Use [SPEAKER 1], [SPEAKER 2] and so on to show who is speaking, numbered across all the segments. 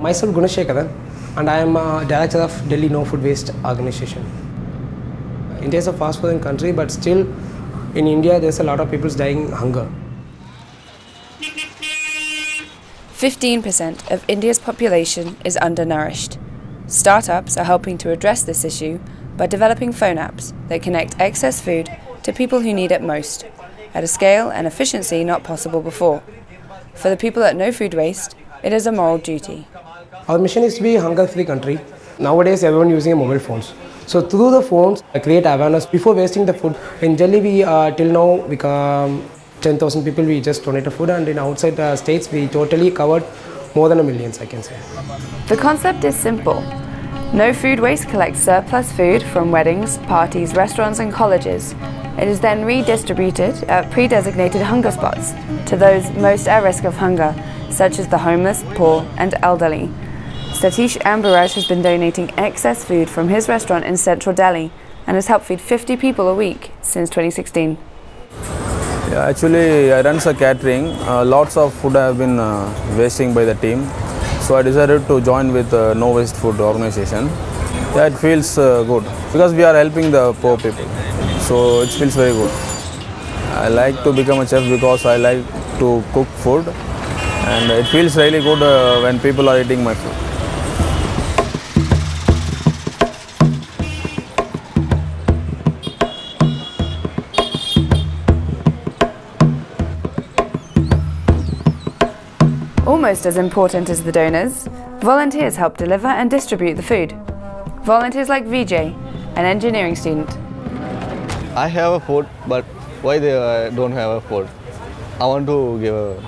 [SPEAKER 1] Myself Gunashekaran and I am uh, director of Delhi No Food Waste Organization. India is a fast growing country but still in India there's a lot of people dying hunger.
[SPEAKER 2] 15% of India's population is undernourished. Startups are helping to address this issue by developing phone apps that connect excess food to people who need it most, at a scale and efficiency not possible before. For the people at No Food Waste, it is a moral duty.
[SPEAKER 1] Our mission is to be hunger-free country. Nowadays everyone using mobile phones. So through the phones, I create awareness before wasting the food. In Delhi, we uh, till now we come 10,000 people we just donated food and in outside the states we totally covered more than a million. I can say.
[SPEAKER 2] The concept is simple. No Food Waste collects surplus food from weddings, parties, restaurants and colleges. It is then redistributed at pre-designated hunger spots to those most at risk of hunger, such as the homeless, poor and elderly. Satish Ambaraj has been donating excess food from his restaurant in central Delhi and has helped feed 50 people a week since 2016.
[SPEAKER 3] Yeah, actually, I run a catering. Uh, lots of food have been uh, wasting by the team. So I decided to join with uh, No Waste Food organization. Yeah, it feels uh, good because we are helping the poor people. So it feels very good. I like to become a chef because I like to cook food and it feels really good uh, when people are eating my food.
[SPEAKER 2] Almost as important as the donors, volunteers help deliver and distribute the food. Volunteers like Vijay, an engineering student.
[SPEAKER 4] I have a food, but why they uh, don't have a food? I want to give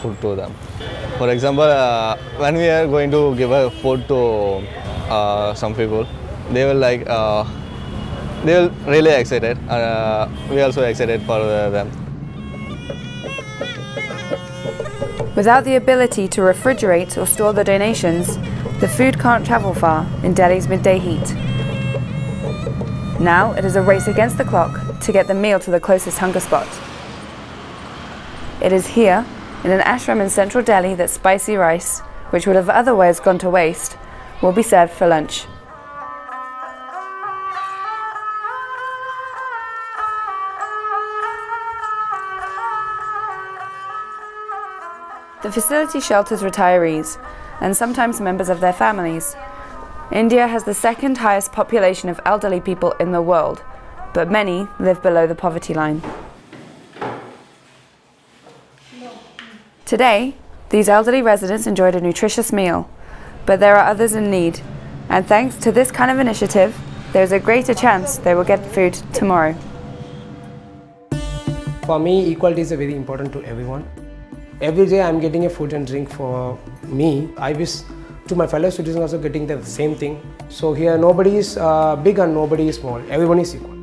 [SPEAKER 4] food to them. For example, uh, when we are going to give a food to uh, some people, they will like, uh, they will really excited. Uh, we also excited for them.
[SPEAKER 2] Without the ability to refrigerate or store the donations, the food can't travel far in Delhi's midday heat. Now it is a race against the clock to get the meal to the closest hunger spot. It is here, in an ashram in central Delhi, that spicy rice, which would have otherwise gone to waste, will be served for lunch. The facility shelters retirees and sometimes members of their families. India has the second highest population of elderly people in the world, but many live below the poverty line. Today, these elderly residents enjoyed a nutritious meal, but there are others in need, and thanks to this kind of initiative, there is a greater chance they will get food tomorrow.
[SPEAKER 1] For me, equality is very important to everyone. Every day I'm getting a food and drink for me. I wish to my fellow citizens also getting the same thing. So here nobody is uh, big and nobody is small. Everyone is equal.